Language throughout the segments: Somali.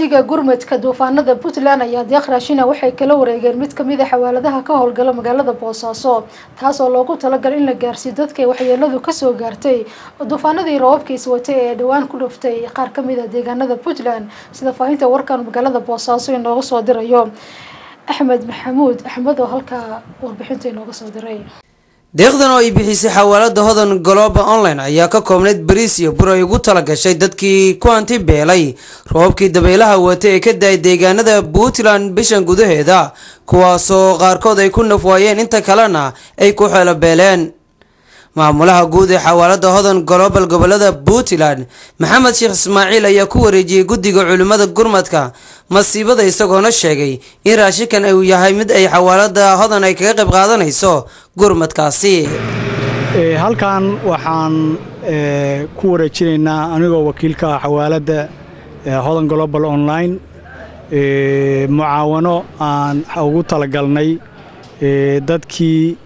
guddiga gurmadka duufaanada puntland ayaa deeq raashina waxay kala wareegeen mid ka mid a xawaaladaha ka howlgala magaalada boosaaso taas oo loogu talagalay in la gaarsiiyo dadka waxyeeladu ka soo gaartay. Duufaanadii roobabkiis watay ee dhowaan ku dhuftay qaar ka mid a deegaanada puntland sida faahinta warkan magaalada boosaaso inooga soo dirayo. Axmed maxamuud axmed oo halkaa warbixinta inooga soo diray deeqdan oo ay bixisay xawaalada hodan global online ayaa ka koobnayd bariis iyo bur ay ugu talagashay dadkii ku hanti beelay. Roobabkii dabaylaha watay ee ka da'ay deegaanada puntland bishan gudaheeda kuwaasoo qaarkood ay ku nafwaayeen inta kalena ay ku xeelo beeleen maamulaha guud ee xawaalada hodan global gobollada puntland maxamed sheekh ismaaciil ayaa ku wareejiyey guddiga culimmada gurmadka masiibada isagoona sheegay in raashinkan uu yahay mid ay xawaalada hodan ay kaga qayb qaadanayso gurmadkaasi. Halkan waxaan ku wareejinaynaa anigoo wakiilka ah xawaaladda hodan global online mucaawano aan ugu talagalnay dadkii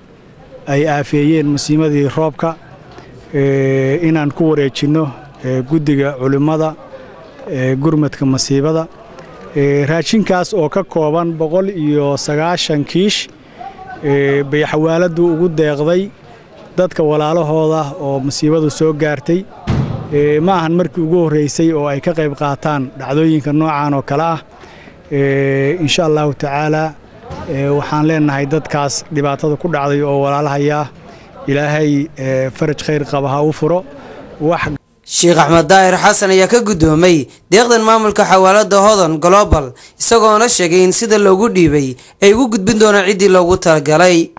ay aafeeyeen musiimadii roobka inaan ku wareejinno guddiga culimmada gurmadka masiibada. Raashinkaas oo ka kooban boqol iyo sagaashan kiish bay xawaaladdu ugu deeqday dadka walaalahooda oo masiibadu soo gaartay. Ma ahan markii ugu horreysay oo ay ka qayb qaataan dhacdooyinka noocan oo kale ah. Insha allahu tacaalaa waxaan leenahay dadkaas dhibaatada ku dhacday oo walaalahayaa ilaahay faraj khayr qaba ha u furo. Sheekh axmed daahir xasan ayaa ka guddoomay deeqdan maamulka xawaalada hodan global isagoona sheegay in sida loogu dhiibay ay ugu gudbin doonaan ciddii loogu talagalay.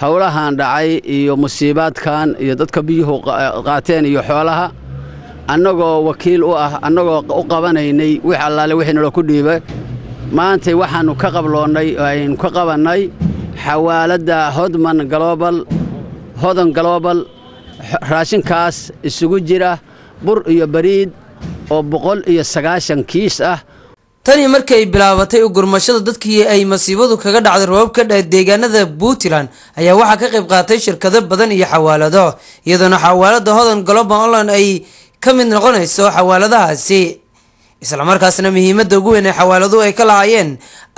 Howlahan dhacay iyo musiibaadkan iyo dadka biyuhu qaateen iyo xoolaha annagoo wakiil u ah annagoo u qabanaynay wix allaale wixii nalo ku dhiibay maantay waxaannu ka qabloonnay oo aynu ka qabannay xawaaladda hodman global hodan global. Raashinkaas isugu jira bur iyo bariid oo boqol iyo sagaashan kiis ah. Tanii markii ay bilaabatay u gurmashada dadkii ay masiibadu kaga dhacday roobab ka dha deegaanada puntland ayaa waxaa ka qayb qaatay shirkado badan iyo xawaalado. Iyadoona xawaalada hodan global online ay ka mid noqonayso xawaaladahaasi islamarkaasna muhiimadda ugu weyn ee xawaaladuhu ay ka lahaayeen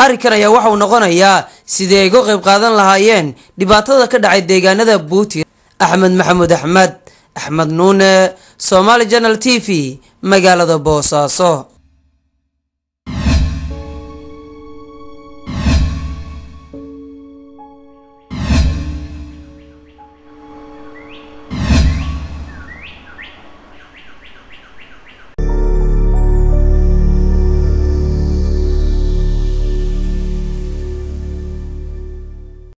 arrinkan ayaa waxauu noqonayaa sidii ay uga qayb qaadan lahaayeen dhibaatada ka dhacay deegaanada puntland axmed maxamuud axmed axmed nuune somaali janal t v magaalada boosaaso